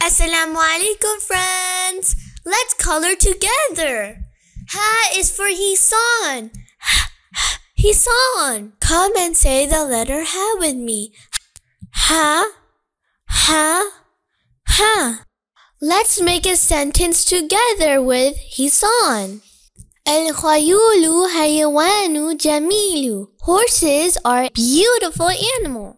Assalamu alaikum, friends. Let's color together. Ha is for Hisan. Hisan. Come and say the letter Ha with me. Ha, ha, ha. Let's make a sentence together with Hisan. Al-khayulu hayawanu jamilu. Horses are beautiful animals.